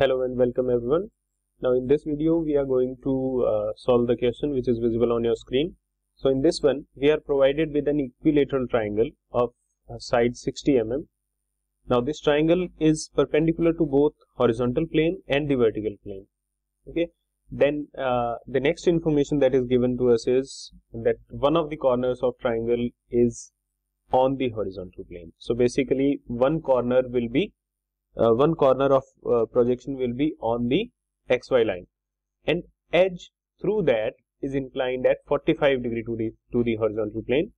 Hello and welcome everyone. Now in this video we are going to uh, solve the question which is visible on your screen. So in this one we are provided with an equilateral triangle of uh, side 60 mm. Now this triangle is perpendicular to both horizontal plane and the vertical plane. Okay. Then uh, the next information that is given to us is that one of the corners of triangle is on the horizontal plane. So basically one corner will be uh, one corner of uh, projection will be on the xy line. And edge through that is inclined at 45 degree to the to the horizontal plane.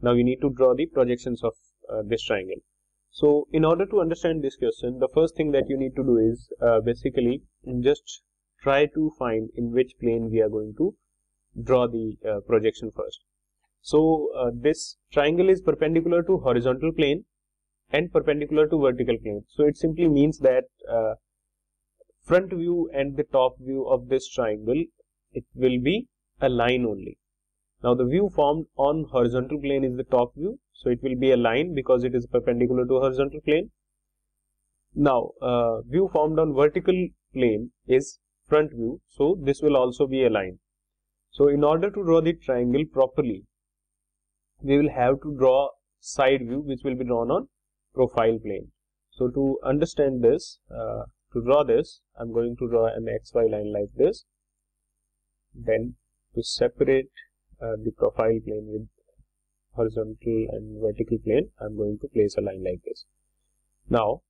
Now we need to draw the projections of uh, this triangle. So in order to understand this question the first thing that you need to do is uh, basically just try to find in which plane we are going to draw the uh, projection first. So uh, this triangle is perpendicular to horizontal plane and perpendicular to vertical plane. So it simply means that uh, front view and the top view of this triangle, it will be a line only. Now the view formed on horizontal plane is the top view. So it will be a line because it is perpendicular to horizontal plane. Now uh, view formed on vertical plane is front view. So this will also be a line. So in order to draw the triangle properly, we will have to draw side view which will be drawn on profile plane. So to understand this, uh, to draw this, I'm going to draw an xy line like this. Then to separate uh, the profile plane with horizontal and vertical plane, I'm going to place a line like this. Now,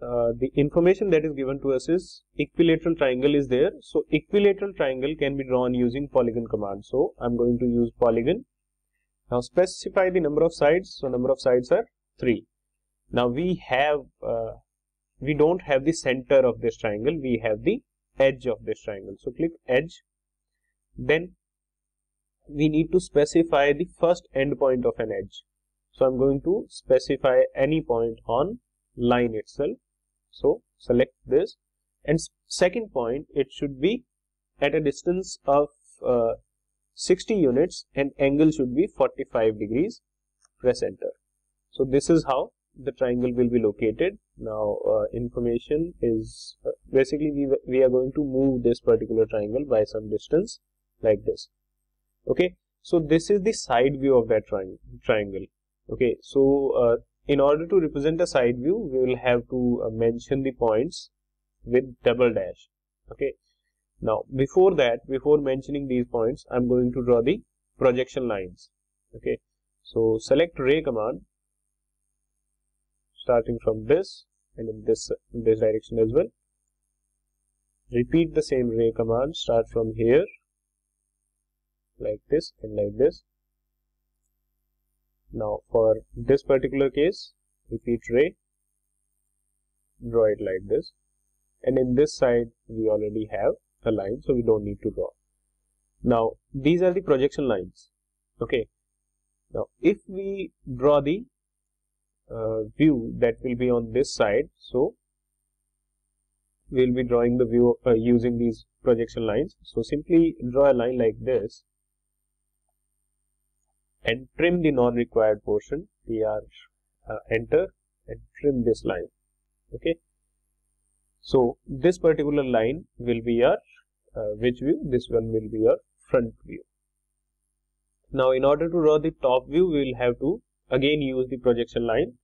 uh, the information that is given to us is equilateral triangle is there. So equilateral triangle can be drawn using polygon command. So I'm going to use polygon. Now specify the number of sides. So number of sides are 3. Now we have, uh, we don't have the center of this triangle, we have the edge of this triangle. So click edge. Then we need to specify the first end point of an edge. So I'm going to specify any point on line itself. So select this and second point it should be at a distance of uh, 60 units and angle should be 45 degrees press enter. So this is how the triangle will be located. Now, uh, information is uh, basically we, we are going to move this particular triangle by some distance like this. Okay, so this is the side view of that tri triangle. Okay, so uh, in order to represent a side view, we will have to uh, mention the points with double dash. Okay, now before that, before mentioning these points, I'm going to draw the projection lines. Okay, so select ray command starting from this and in this this direction as well. Repeat the same ray command start from here like this and like this. Now for this particular case repeat ray draw it like this. And in this side we already have a line so we don't need to draw. Now these are the projection lines okay? Now if we draw the uh, view that will be on this side. So, we will be drawing the view uh, using these projection lines. So, simply draw a line like this and trim the non-required portion. Are uh, enter and trim this line. Okay. So, this particular line will be your uh, which view? This one will be your front view. Now, in order to draw the top view, we will have to again use the projection line.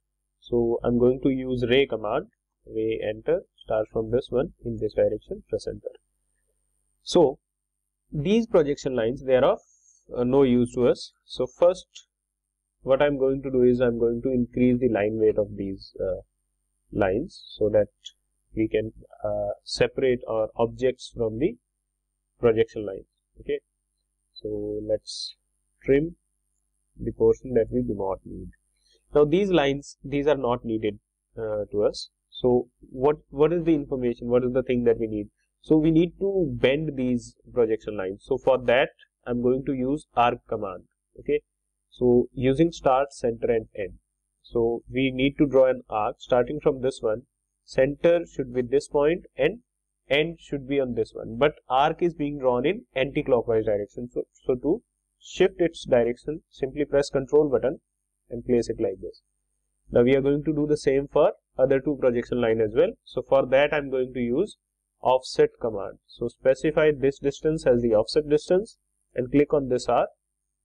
So I'm going to use ray command, ray enter, start from this one in this direction, press enter. So these projection lines, they are of uh, no use to us. So first what I'm going to do is I'm going to increase the line weight of these uh, lines so that we can uh, separate our objects from the projection lines. Okay. So let's trim the portion that we do not need. Now these lines, these are not needed uh, to us. So what what is the information? What is the thing that we need? So we need to bend these projection lines. So for that, I'm going to use arc command. Okay. So using start, center, and end. So we need to draw an arc starting from this one. Center should be this point and end should be on this one. But arc is being drawn in anti-clockwise direction. So, so to shift its direction, simply press control button and place it like this. Now we are going to do the same for other two projection line as well. So for that I'm going to use offset command. So specify this distance as the offset distance and click on this arc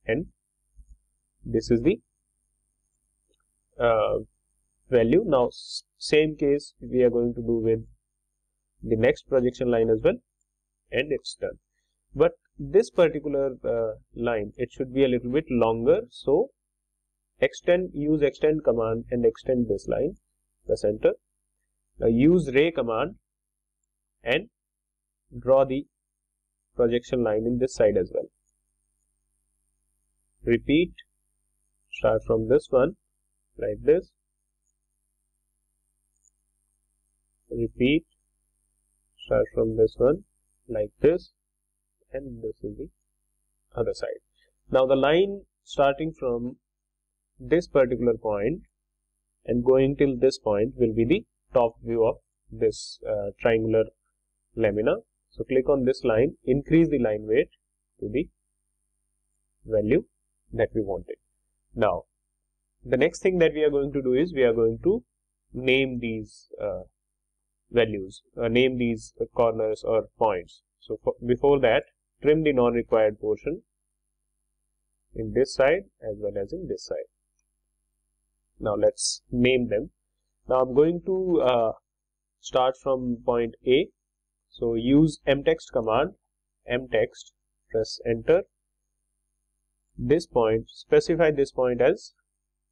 and this is the uh, value. Now same case we are going to do with the next projection line as well and it's done. But this particular uh, line it should be a little bit longer. So extend use extend command and extend this line the center. Now use ray command and draw the projection line in this side as well. Repeat start from this one like this. Repeat start from this one like this and this is the other side. Now the line starting from this particular point and going till this point will be the top view of this uh, triangular lamina. So click on this line, increase the line weight to the value that we wanted. Now the next thing that we are going to do is we are going to name these uh, values, uh, name these corners or points. So before that trim the non-required portion in this side as well as in this side. Now let's name them. Now I'm going to uh, start from point A. So use mtext command, mtext, press enter. This point, specify this point as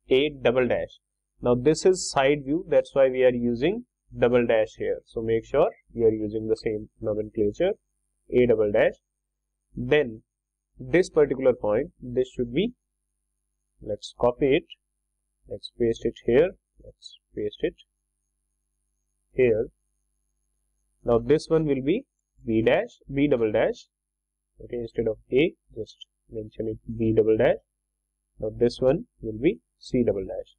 A double dash. Now this is side view, that's why we are using double dash here. So make sure you are using the same nomenclature, A double dash then this particular point this should be let's copy it let's paste it here let's paste it here. Now this one will be b dash b double dash okay instead of a just mention it b double dash. Now this one will be c double dash.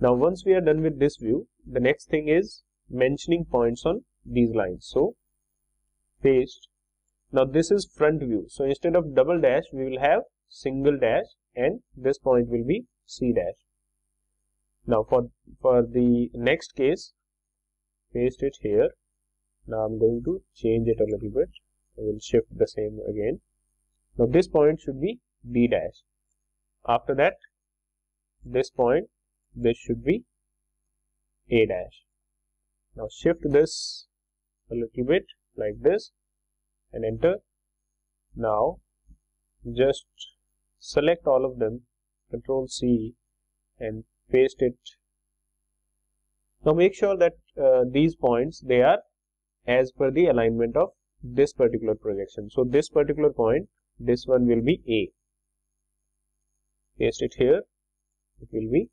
Now once we are done with this view the next thing is mentioning points on these lines. So paste now this is front view. So instead of double dash, we will have single dash and this point will be C dash. Now for, for the next case, paste it here. Now I'm going to change it a little bit. I will shift the same again. Now this point should be B dash. After that, this point, this should be A dash. Now shift this a little bit like this and enter. Now just select all of them, control C and paste it. Now make sure that uh, these points they are as per the alignment of this particular projection. So this particular point, this one will be A. Paste it here, it will be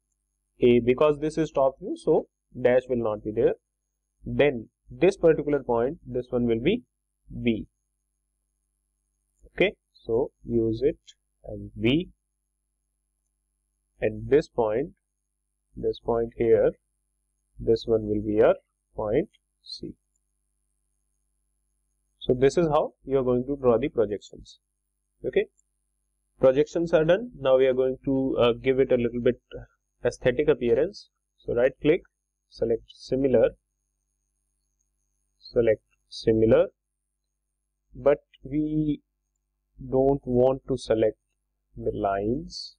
A because this is top view, so dash will not be there. Then this particular point, this one will be B so use it and b. At this point this point here this one will be your point c. So this is how you are going to draw the projections. Okay? Projections are done. Now we are going to uh, give it a little bit aesthetic appearance. So right click select similar. Select similar. But we don't want to select the lines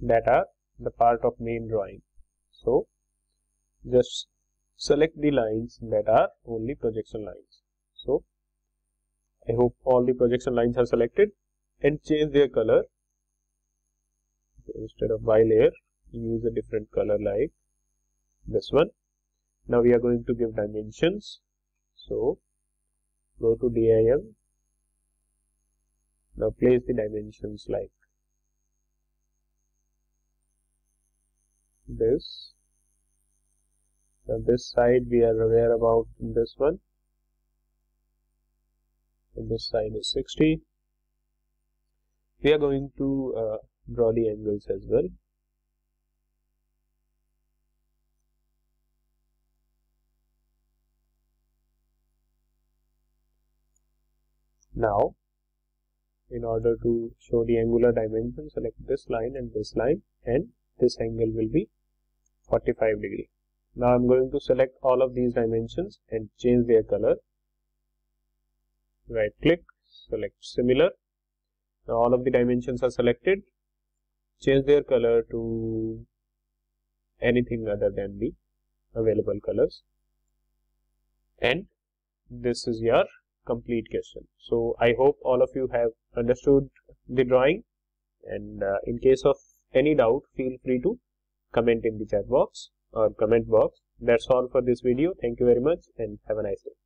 that are the part of main drawing. So, just select the lines that are only projection lines. So, I hope all the projection lines are selected and change their color. Instead of ByLayer, use a different color like this one. Now we are going to give dimensions so go to DIM. Now place the dimensions like this. Now this side we are aware about this one. And this side is 60. We are going to uh, draw the angles as well. Now, in order to show the angular dimension select this line and this line and this angle will be 45 degree. Now I'm going to select all of these dimensions and change their color. Right click select similar. Now all of the dimensions are selected. Change their color to anything other than the available colors. And this is your complete question. So I hope all of you have understood the drawing and uh, in case of any doubt feel free to comment in the chat box or comment box. That's all for this video. Thank you very much and have a nice day.